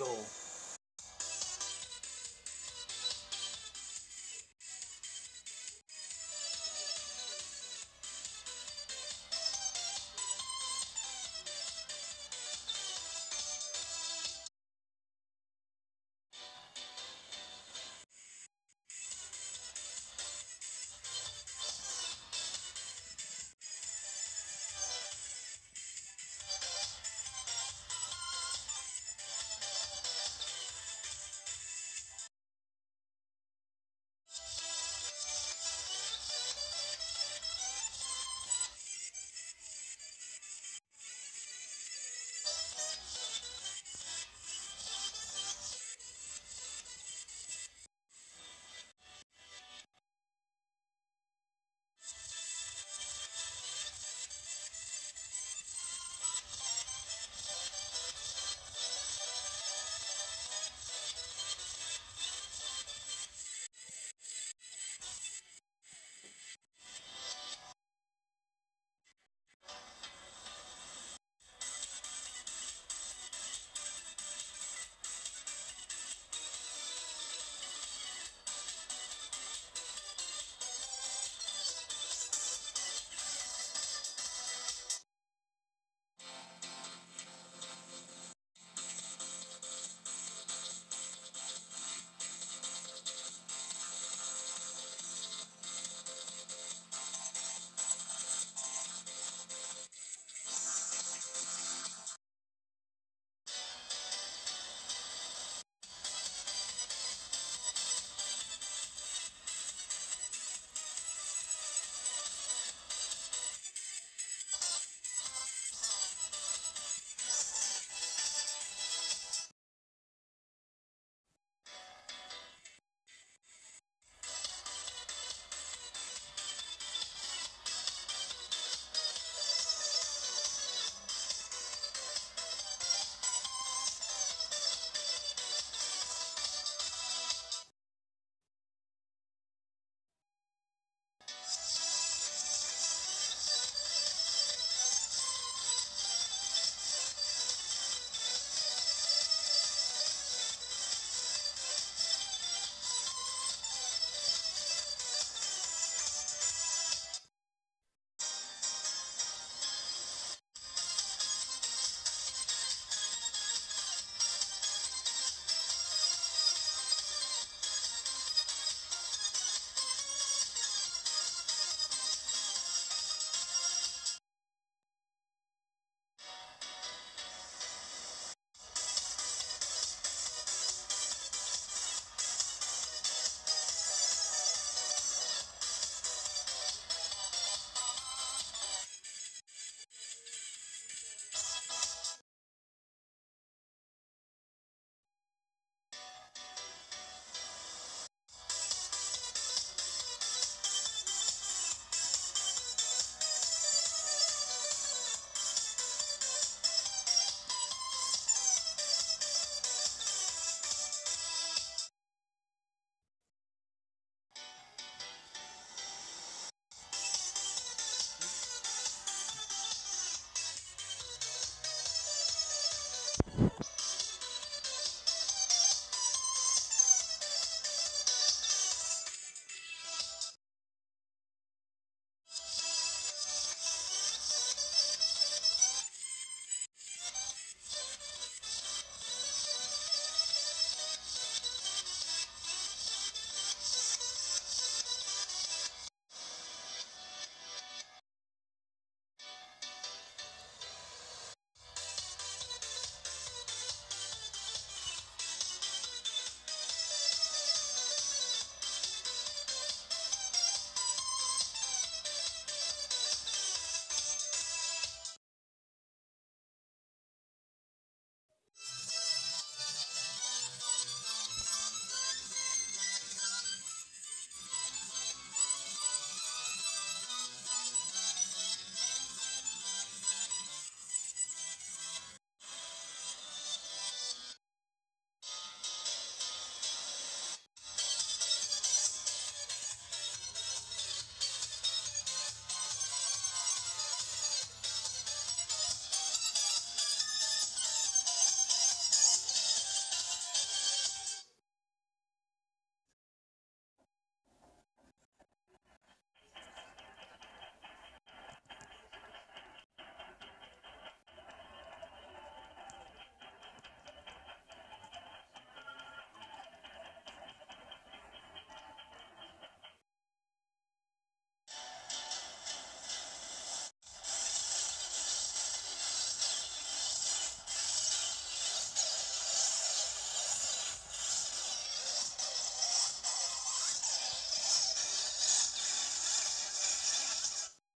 goal.